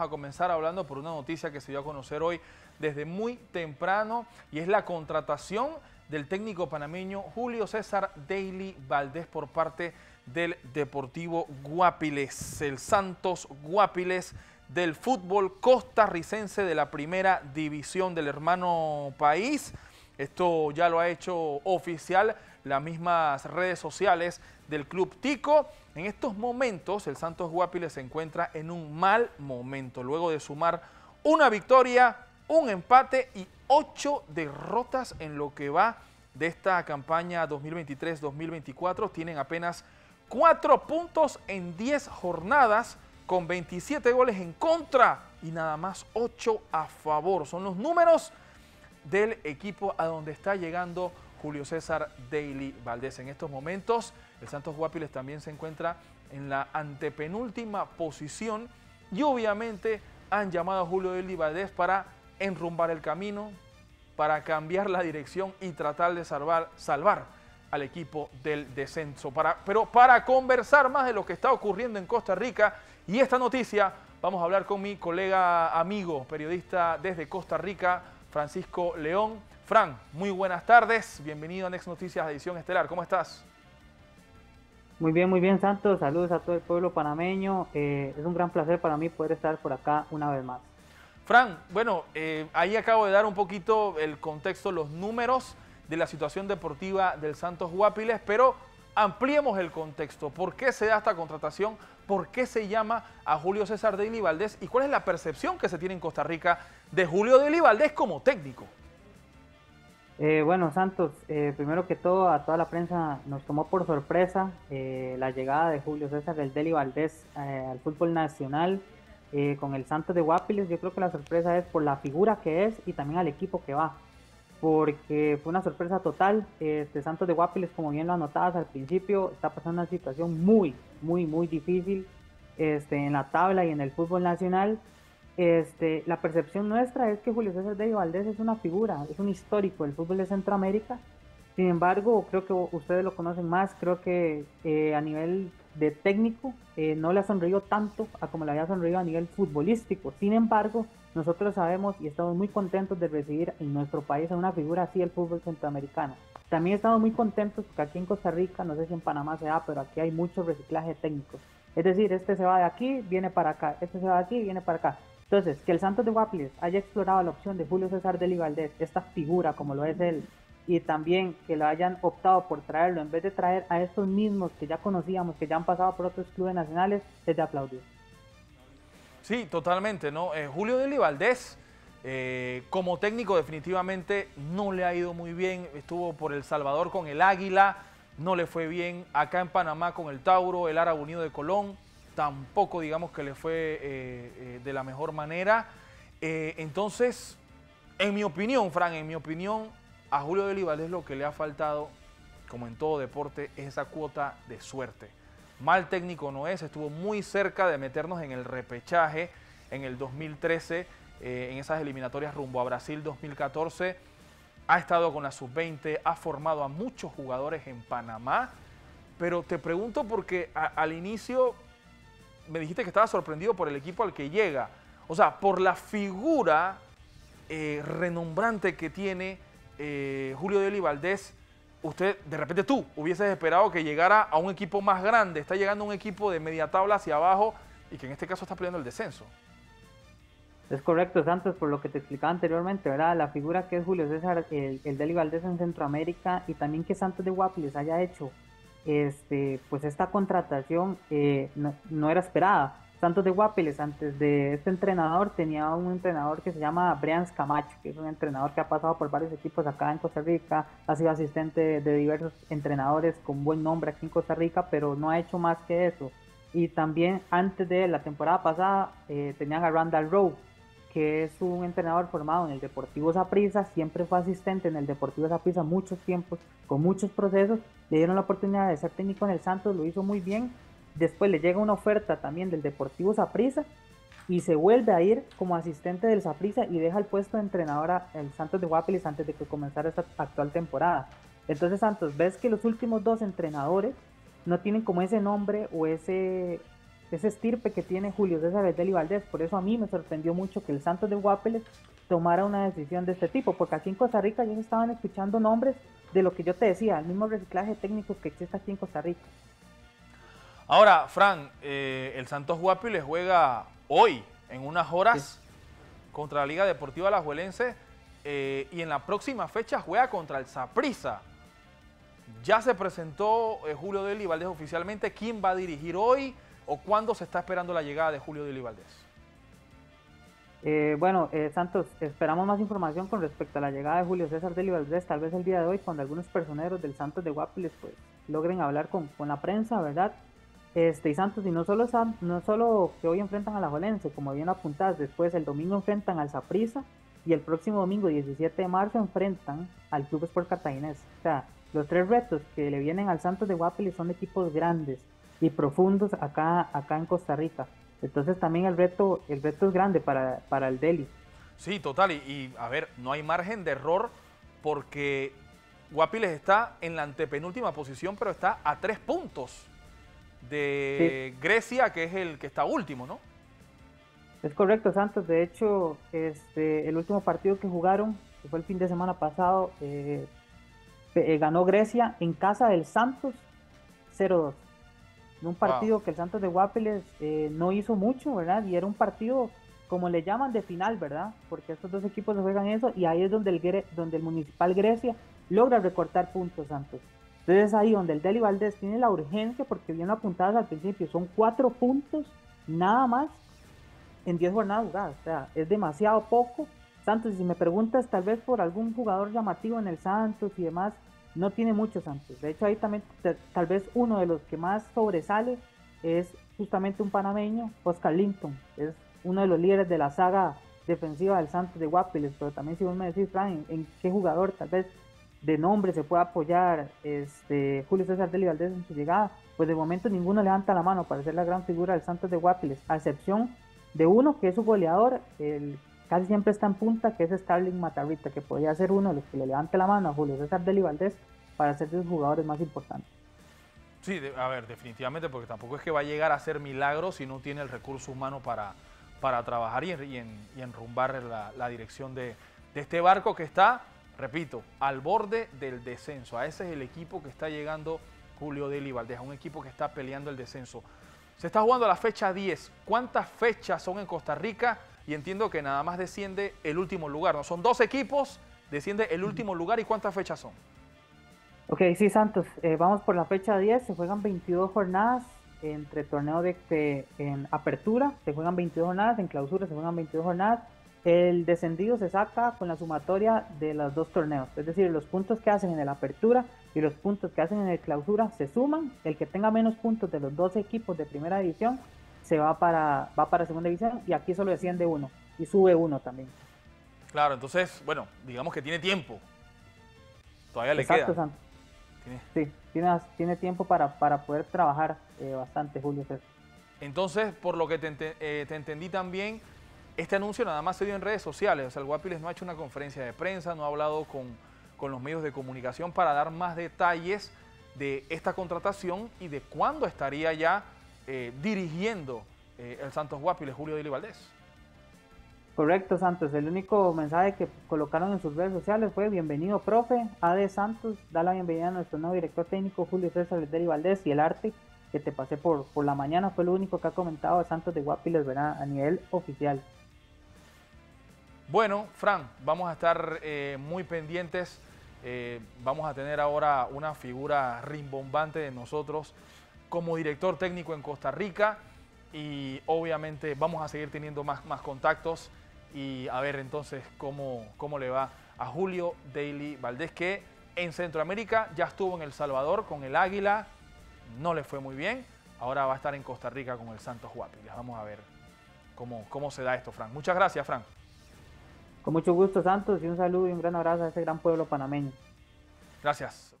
a comenzar hablando por una noticia que se dio a conocer hoy desde muy temprano y es la contratación del técnico panameño Julio César Daily Valdés por parte del Deportivo Guapiles, el Santos Guapiles del fútbol costarricense de la primera división del hermano país. Esto ya lo ha hecho oficial las mismas redes sociales del Club Tico. En estos momentos el Santos Guapiles se encuentra en un mal momento, luego de sumar una victoria, un empate y ocho derrotas en lo que va de esta campaña 2023-2024. Tienen apenas cuatro puntos en 10 jornadas con 27 goles en contra y nada más 8 a favor. Son los números del equipo a donde está llegando Julio César Daily Valdés. En estos momentos el Santos Guapiles también se encuentra en la antepenúltima posición y obviamente han llamado a Julio Daily Valdés para enrumbar el camino, para cambiar la dirección y tratar de salvar, salvar al equipo del descenso. Pero para conversar más de lo que está ocurriendo en Costa Rica y esta noticia, vamos a hablar con mi colega amigo, periodista desde Costa Rica, Francisco León. Fran, muy buenas tardes, bienvenido a Next Noticias Edición Estelar, ¿cómo estás? Muy bien, muy bien, Santos. Saludos a todo el pueblo panameño. Eh, es un gran placer para mí poder estar por acá una vez más. Fran, bueno, eh, ahí acabo de dar un poquito el contexto, los números de la situación deportiva del Santos Guapiles, pero ampliemos el contexto. ¿Por qué se da esta contratación? ¿Por qué se llama a Julio César de Valdés? ¿Y cuál es la percepción que se tiene en Costa Rica de Julio de Valdés como técnico? Eh, bueno, Santos, eh, primero que todo, a toda la prensa nos tomó por sorpresa eh, la llegada de Julio César del Deli Valdés al fútbol nacional con el Santos de Guapiles. Yo creo que la sorpresa es por la figura que es y también al equipo que va, porque fue una sorpresa total. Este Santos de Guapiles, como bien lo anotabas al principio, está pasando una situación muy, muy, muy difícil este, en la tabla y en el fútbol nacional. Este, la percepción nuestra es que Julio César de Valdés es una figura, es un histórico del fútbol de Centroamérica. Sin embargo, creo que ustedes lo conocen más, creo que eh, a nivel de técnico eh, no le ha sonreído tanto a como le había sonreído a nivel futbolístico. Sin embargo, nosotros sabemos y estamos muy contentos de recibir en nuestro país a una figura así del fútbol centroamericano. También estamos muy contentos porque aquí en Costa Rica, no sé si en Panamá se da, pero aquí hay mucho reciclaje técnico. Es decir, este se va de aquí, viene para acá, este se va de aquí, viene para acá. Entonces, que el Santos de Guapiles haya explorado la opción de Julio César de Valdés, esta figura como lo es él, y también que lo hayan optado por traerlo en vez de traer a estos mismos que ya conocíamos, que ya han pasado por otros clubes nacionales, es de aplaudir. Sí, totalmente, ¿no? Eh, Julio de Valdés, eh, como técnico definitivamente no le ha ido muy bien, estuvo por El Salvador con el Águila, no le fue bien, acá en Panamá con el Tauro, el Árabe Unido de Colón, tampoco digamos que le fue eh, de la mejor manera. entonces, en mi opinión, Fran, en mi opinión, a Julio de Valdés lo que le ha faltado, como en todo deporte, es esa cuota de suerte. Mal técnico no es, estuvo muy cerca de meternos en el repechaje en el 2013, eh, en esas eliminatorias rumbo a Brasil 2014. Ha estado con la sub-20, ha formado a muchos jugadores en Panamá. Pero te pregunto porque al inicio me dijiste que estaba sorprendido por el equipo al que llega. O sea, por la figura eh, renombrante que tiene eh, Julio Deli Valdés, usted, de repente tú, hubieses esperado que llegara a un equipo más grande, está llegando un equipo de media tabla hacia abajo y que en este caso está peleando el descenso. Es correcto, Santos, por lo que te explicaba anteriormente, ¿verdad? La figura que es Julio César, el, el Deli Valdés en Centroamérica y también que Santos de Guapiles haya hecho este, pues esta contratación eh, no, era esperada. Santos de Guapiles, antes de este entrenador, tenía un entrenador que se llama Brian Camacho, que es un entrenador que ha pasado por varios equipos acá en Costa Rica, ha sido asistente de diversos entrenadores con buen nombre aquí en Costa Rica, pero no ha hecho más que eso. Y también antes de la temporada pasada eh, tenían a Randall Rowe, que es un entrenador formado en el Deportivo Saprissa, siempre fue asistente en el Deportivo Saprissa muchos tiempos, con muchos procesos, le dieron la oportunidad de ser técnico en el Santos, lo hizo muy bien Después le llega una oferta también del Deportivo Saprissa y se vuelve a ir como asistente del Saprissa y deja el puesto de entrenador al Santos de Guapiles antes de que comenzara esta actual temporada. Entonces Santos, ves que los últimos dos entrenadores no tienen como ese nombre o ese ese estirpe que tiene Julio César Deli Valdés. Por eso a mí me sorprendió mucho que el Santos de Guapeles tomara una decisión de este tipo, porque aquí en Costa Rica ya se estaban escuchando nombres de lo que yo te decía, el mismo reciclaje técnico que existe aquí en Costa Rica. Ahora, Fran, eh, el Santos Guapiles juega hoy, en unas horas, contra la Liga Deportiva Alajuelense eh, y en la próxima fecha juega contra el Saprissa. Ya se presentó eh, Julio Deli Valdés oficialmente. ¿Quién va a dirigir hoy o cuándo se está esperando la llegada de Julio Deli Valdés? Eh, bueno, Santos, esperamos más información con respecto a la llegada de Julio César Deli Valdés, tal vez el día de hoy, cuando algunos personeros del Santos de Guapiles pues, logren hablar con, la prensa, ¿verdad? Este, y Santos, y no solo, no solo que hoy enfrentan a la Jolense, como bien apuntás, después el domingo enfrentan al Saprissa y el próximo domingo 17 de marzo enfrentan al Club Sport Cartaginés. O sea, los tres retos que le vienen al Santos de Guapiles son equipos grandes y profundos acá, acá en Costa Rica. Entonces también el reto, el reto es grande para, para el Delhi. Sí, total. Y, a ver, no hay margen de error porque Guapiles está en la antepenúltima posición, pero está a tres puntos de Grecia, que es el que está último, ¿no? Es correcto, Santos. De hecho, este, el último partido que jugaron, que fue el fin de semana pasado, eh, eh, ganó Grecia en casa del Santos 0-2. En un partido que el Santos de Guapiles eh, no hizo mucho, ¿verdad? Y era un partido, como le llaman, de final, ¿verdad? Porque estos dos equipos se juegan eso y ahí es donde el, donde el Municipal Grecia logra recortar puntos, Santos. Entonces ahí donde el Deli Valdés tiene la urgencia, porque bien apuntadas al principio, son cuatro puntos nada más en 10 jornadas jugadas. O sea, es demasiado poco Santos, si me preguntas tal vez por algún jugador llamativo en el Santos y demás, no tiene mucho Santos. De hecho, ahí también tal vez uno de los que más sobresale es justamente un panameño, Oscar Linton. Es uno de los líderes de la saga defensiva del Santos de Guapiles. Pero también si vos me decís, Fran, ¿en, qué jugador tal vez de nombre se puede apoyar este, Julio César Deli Valdés en su llegada? Pues de momento ninguno levanta la mano para ser la gran figura del Santos de Guapiles, a excepción de uno que es su goleador, el casi siempre está en punta, que es Starling Matarrita, que podría ser uno de los que le levante la mano a Julio César Deli Valdés para ser de los jugadores más importantes. Sí, a ver, definitivamente, porque tampoco es que va a llegar a ser milagro si no tiene el recurso humano para, para trabajar y, y, enrumbar la, dirección de, este barco que está, repito, al borde del descenso. A ese es el equipo que está llegando Julio Deli Valdés, un equipo que está peleando el descenso. Se está jugando la fecha 10. ¿Cuántas fechas son en Costa Rica? Y entiendo que nada más desciende el último lugar. ¿no? Son dos equipos, desciende el último lugar y ¿cuántas fechas son? Ok, sí, Santos, eh, vamos por la fecha 10, se juegan 22 jornadas entre torneo de, en apertura, se juegan 22 jornadas, en clausura se juegan 22 jornadas. El descendido se saca con la sumatoria de los dos torneos, es decir, los puntos que hacen en el apertura y los puntos que hacen en el clausura se suman. El que tenga menos puntos de los dos equipos de primera división se va para, va para segunda división y aquí solo desciende uno y sube uno también. Claro, entonces, bueno, digamos que tiene tiempo. Todavía le queda. Santos. Sí, tiene, tiene tiempo para, para poder trabajar eh, bastante, Julio César. Entonces, por lo que eh, te, entendí también, este anuncio nada más se dio en redes sociales. O sea, el Guapiles no ha hecho una conferencia de prensa, no ha hablado con, con los medios de comunicación para dar más detalles de esta contratación y de cuándo estaría ya eh, dirigiendo eh, el Santos Guapiles, Julio Dili Valdés. Correcto, Santos. El único mensaje que colocaron en sus redes sociales fue bienvenido, profe. AD Santos, da la bienvenida a nuestro nuevo director técnico, Julio César Valdés, y el arte que te pasé por, por la mañana fue lo único que ha comentado a Santos de Guapiles, ¿verdad? A nivel oficial. Bueno, Fran, vamos a estar eh, muy pendientes. vamos a tener ahora una figura rimbombante de nosotros como director técnico en Costa Rica y obviamente vamos a seguir teniendo más, más contactos y a ver entonces cómo, cómo le va a Julio Daily Valdés que en Centroamérica ya estuvo en El Salvador con el Águila, no le fue muy bien, ahora va a estar en Costa Rica con el Santos Guapiles. Vamos a ver cómo, cómo se da esto, Frank. Muchas gracias, Frank. Con mucho gusto, Santos, y un saludo y un gran abrazo a ese gran pueblo panameño. Gracias.